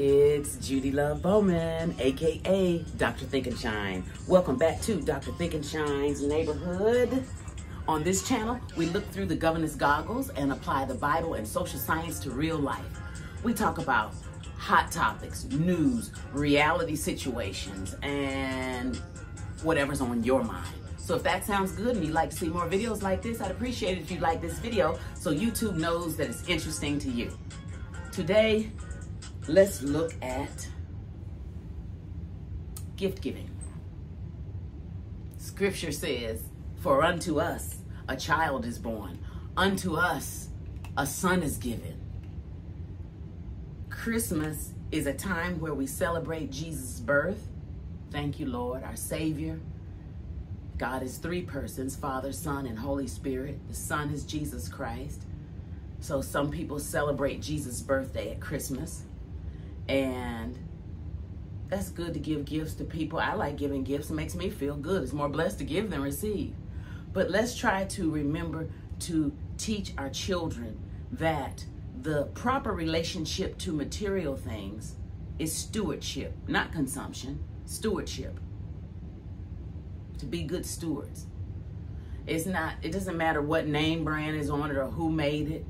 It's Judi Love Bowman, aka Dr. Thinkenshine. Welcome back to Dr. Thinkenshine's neighborhood. On this channel, we look through the governance goggles and apply the Bible and social science to real life. We talk about hot topics, news, reality situations, and whatever's on your mind. So if that sounds good and you'd like to see more videos like this, I'd appreciate it if you like this video so YouTube knows that it's interesting to you. Today, let's look at gift giving. Scripture says, For unto us a child is born, unto us a son is given. Christmas is a time where we celebrate Jesus' birth. Thank you, Lord, our Savior. God is three persons Father, Son, and Holy Spirit. The Son is Jesus Christ. So some people celebrate Jesus' birthday at Christmas. And that's good to give gifts to people. I like giving gifts. It makes me feel good. It's more blessed to give than receive. But let's try to remember to teach our children that the proper relationship to material things is stewardship, not consumption, stewardship. To be good stewards. It's not, it doesn't matter what name brand is on it or who made it,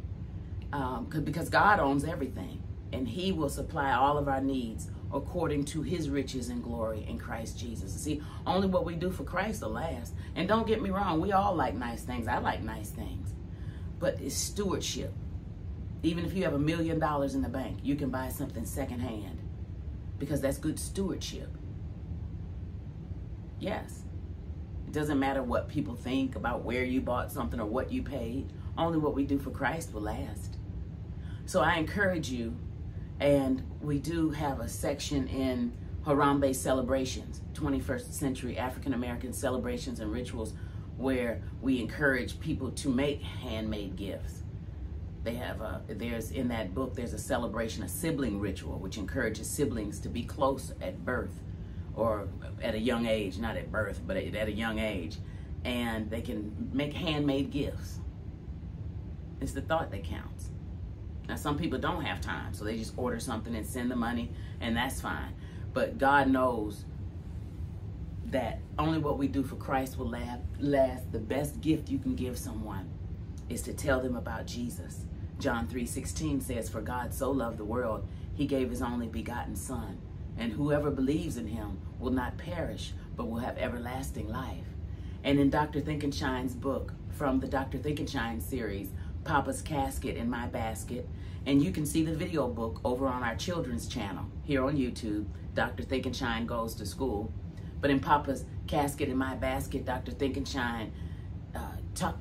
um, because God owns everything and He will supply all of our needs according to His riches and glory in Christ Jesus. See, only what we do for Christ will last. And don't get me wrong, we all like nice things. I like nice things. But it's stewardship. Even if you have a million dollars in the bank, you can buy something secondhand because that's good stewardship. Yes. It doesn't matter what people think about where you bought something or what you paid. Only what we do for Christ will last. So I encourage you, and we do have a section in Harambee celebrations, 21st century African American celebrations and rituals, where we encourage people to make handmade gifts. They have a, there's in that book, there's a celebration, a sibling ritual, which encourages siblings to be close at birth or at a young age, not at birth, but at a young age. And they can make handmade gifts. It's the thought that counts. Now, some people don't have time, so they just order something and send the money, and that's fine. But God knows that only what we do for Christ will last. The best gift you can give someone is to tell them about Jesus. John 3:16 says, "For God so loved the world, he gave his only begotten son, and whoever believes in him will not perish, but will have everlasting life." And in Dr. Thinkenshine's book from the Dr. Thinkenshine series, Papa's Casket in My Basket, and you can see the video book over on our children's channel here on YouTube, Dr. Thinkenshine Goes to School. But in Papa's Casket in My Basket, Dr. Thinkenshine uh,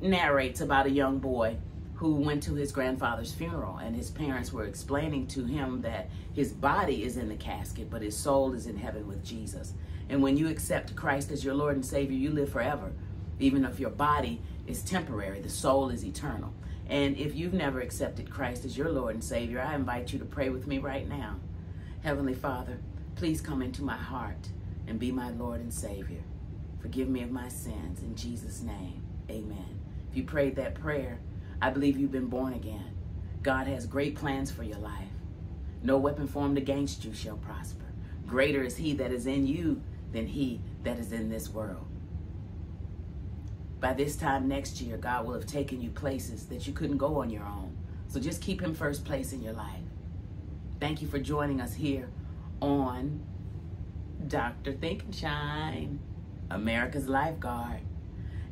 narrates about a young boy who went to his grandfather's funeral and his parents were explaining to him that his body is in the casket but his soul is in heaven with Jesus. And when you accept Christ as your Lord and Savior, you live forever. Even if your body is temporary, the soul is eternal. And if you've never accepted Christ as your Lord and Savior, I invite you to pray with me right now. Heavenly Father, please come into my heart and be my Lord and Savior. Forgive me of my sins. In Jesus' name, amen. If you prayed that prayer, I believe you've been born again. God has great plans for your life. No weapon formed against you shall prosper. Greater is he that is in you than he that is in this world. By this time next year, God will have taken you places that you couldn't go on your own. So just keep him first place in your life. Thank you for joining us here on Dr. Thinkenshine, America's Lifeguard.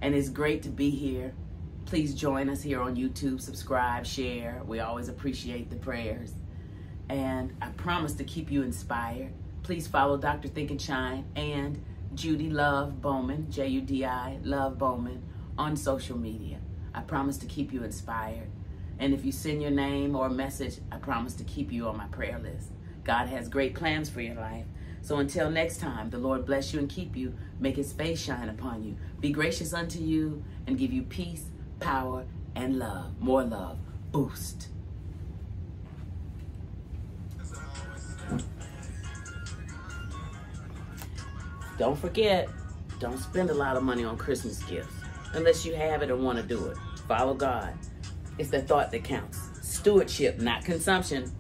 And it's great to be here. Please join us here on YouTube, subscribe, share. We always appreciate the prayers. And I promise to keep you inspired. Please follow Dr. Thinkenshine and Judi Love Bowman, J U D I, Love Bowman, on social media. I promise to keep you inspired. And if you send your name or message, I promise to keep you on my prayer list. God has great plans for your life. So until next time, the Lord bless you and keep you, make his face shine upon you, be gracious unto you, and give you peace, power, and love. More love. Boost. Don't forget, don't spend a lot of money on Christmas gifts unless you have it and want to do it. Follow God. It's the thought that counts. Stewardship, not consumption.